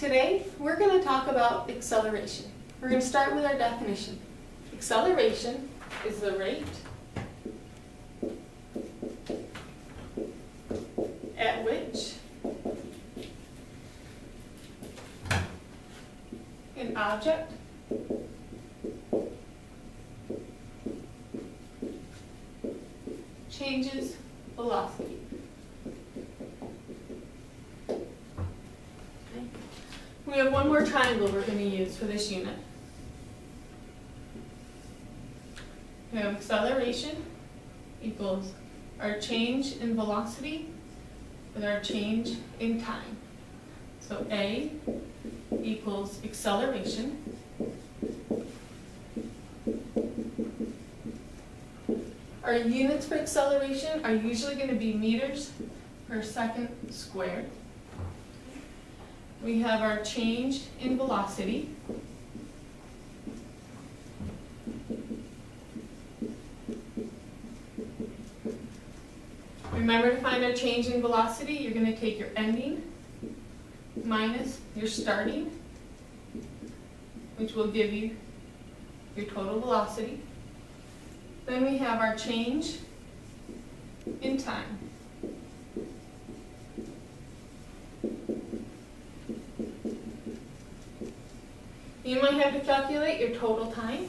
Today, we're going to talk about acceleration. We're going to start with our definition. Acceleration is the rate at which an object changes velocity. We have one more triangle we're going to use for this unit. We have acceleration equals our change in velocity with our change in time. So A equals acceleration Our units for acceleration are usually going to be meters per second squared. We have our change in velocity. Remember to find our change in velocity, you're going to take your ending minus your starting, which will give you your total velocity. Then we have our change in time. You might have to calculate your total time.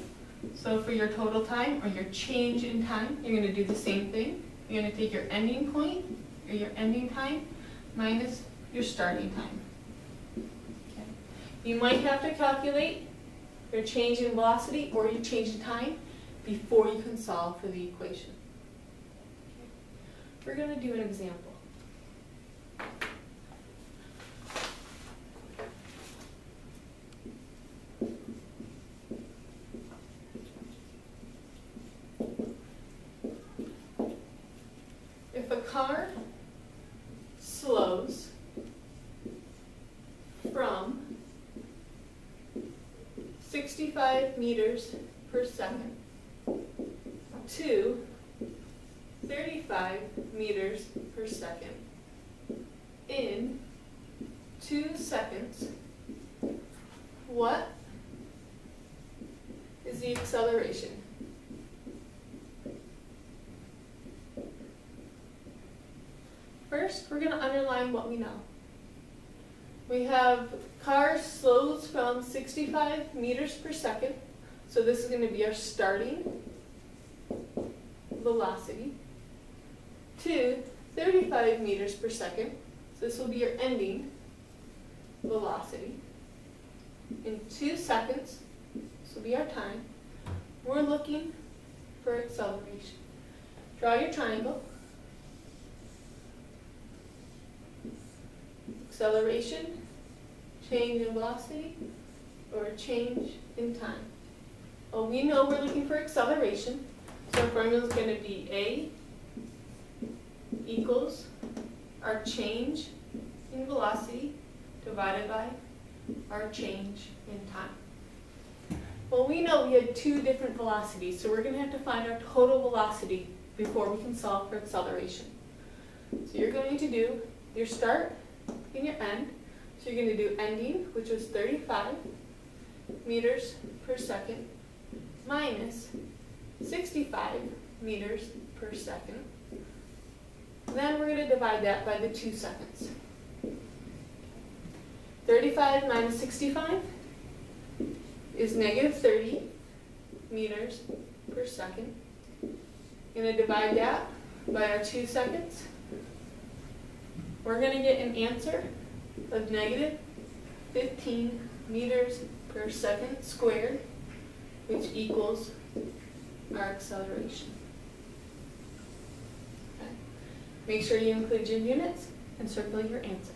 So for your total time or your change in time, you're going to do the same thing. You're going to take your ending point or your ending time minus your starting time. Okay. You might have to calculate your change in velocity or your change in time before you can solve for the equation. We're going to do an example. If a car slows from 65 meters per second to 35 meters per second in two seconds, what is the acceleration? First, we're going to underline what we know. We have car slows from 65 meters per second, so this is going to be our starting velocity to 35 meters per second. So this will be your ending velocity. In two seconds, this will be our time. We're looking for acceleration. Draw your triangle. Acceleration, change in velocity, or change in time. Well, we know we're looking for acceleration. So our formula is going to be A equals our change in velocity divided by our change in time. Well, we know we had two different velocities, so we're going to have to find our total velocity before we can solve for acceleration. So you're going to do your start and your end. So you're going to do ending, which was 35 meters per second, minus 65 meters per second. Then we're going to divide that by the 2 seconds. 35 minus 65 is negative 30 meters per second. Going to divide that by our 2 seconds. We're going to get an answer of negative 15 meters per second squared, which equals our acceleration. Okay. Make sure you include your units and circle your answer.